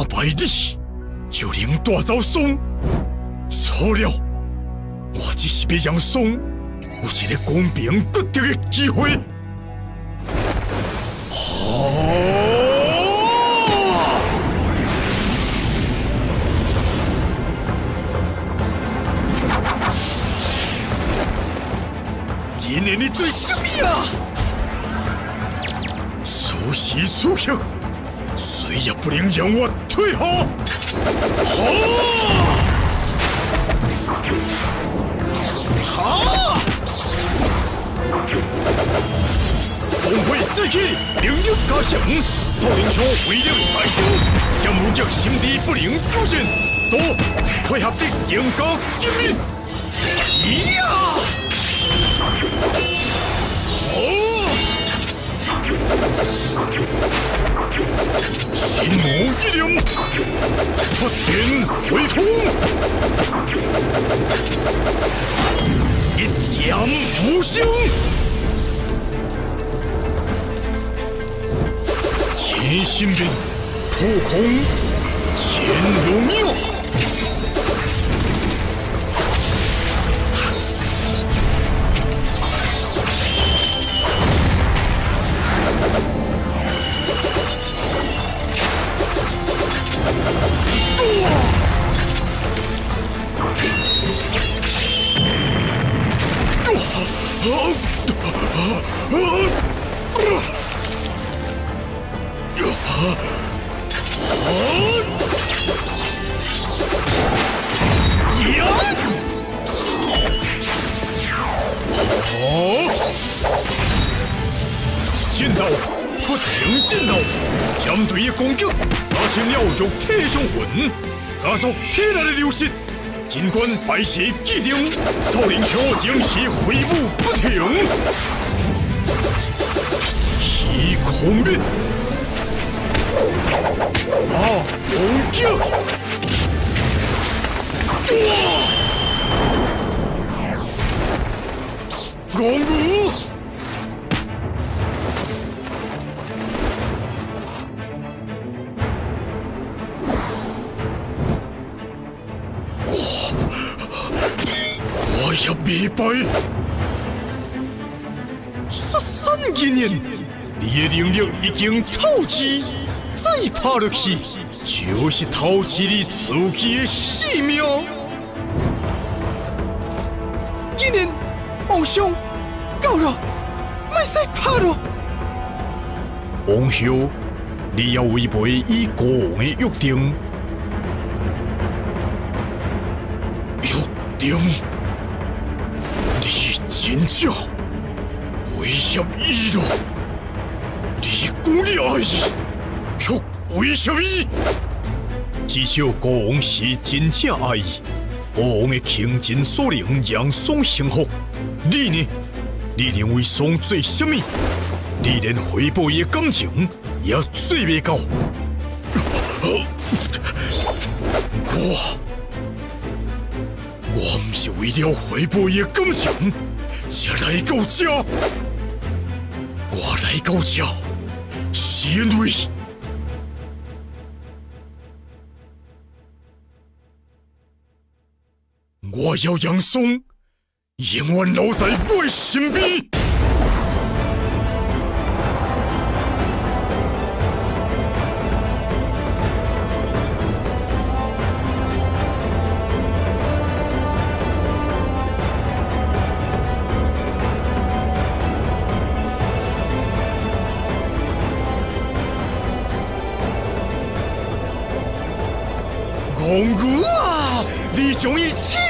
打败你，就能带走松。错了，我只是要让松有一个公平决定的机会。今年你做什么啊？此时此刻，谁也不能让我退后。好，好，红会再起，明日加强。少林枪为了大胜，让无极心地不能久战，多配合的严格严密。呀！心魔一亮，发天回冲，一阳无星，千心兵，破空，千荣耀。剑道不停剑道，相对的攻击加强了肉体伤魂，加速天内的流失。尽管白蛇既定，少林枪仍是挥舞不停。虚空啊，攻击！哇！公主。也未败，杀生一年，你的能力已经透支，再爬落去就是透支你自己的性命。今年王兄够了，莫再爬了。王兄，你要违背以国王的约定，约定。你真正威胁伊了，你讲你爱伊，却威胁伊。至少国王是真正爱伊，国王的倾尽所能让宋幸福。你呢？你认为宋做什么？你连回报伊的感情也做未到。我，我不是为了回报伊的感情。才来到这，我来到这是因为我要杨松永远留在我身边。公主啊，你将一起。